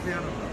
せやるんだ